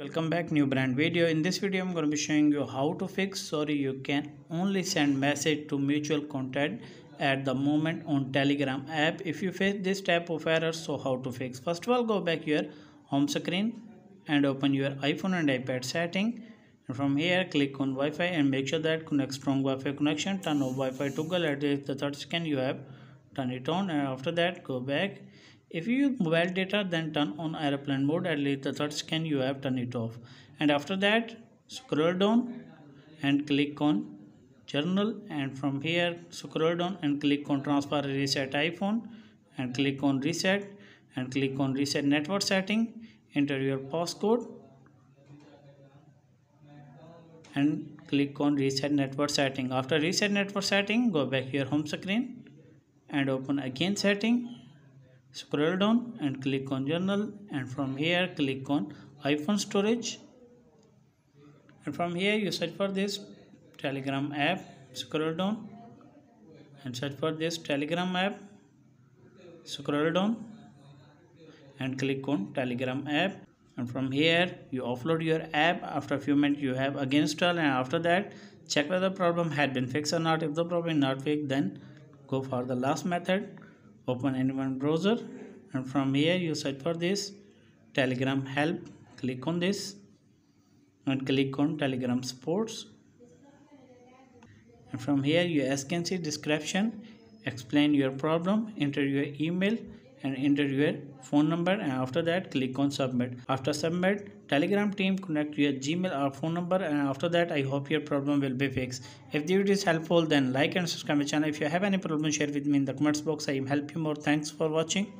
welcome back new brand video. In this video i'm going to be showing you how to fix. Sorry you can only send message to mutual contact at the moment on telegram app. If you face this type of error so how to fix? First of all go back your home screen and open your iphone and ipad setting. And from here click on wi-fi and make sure that connect strong wi-fi connection. Turn off wi-fi toggle at the third second you have. Turn it on. And after that go back if you use mobile data then turn on airplane mode at least the third scan you have turn it off. And after that scroll down and click on general. And from here scroll down and click on transfer reset iphone. And click on reset and click on reset network setting. Enter your passcode. And click on reset network setting. After reset network setting go back to your home screen and open again setting scroll down and click on general and from here click on iphone storage. And from here you search for this telegram app. Scroll down and search for this telegram app. Scroll down and click on telegram app. And from here you offload your app. After a few minutes you have again install and after that check whether the problem had been fixed or not. If the problem not fixed then go for the last method open any one browser and from here you search for this telegram help. Click on this and click on telegram sports. And from here you as can see description explain your problem enter your email and enter your phone number and after that click on submit. After submit telegram team connect your gmail or phone number and after that i hope your problem will be fixed. If the video is helpful then like and subscribe my channel. If you have any problem share with me in the comments box. I will help you more. Thanks for watching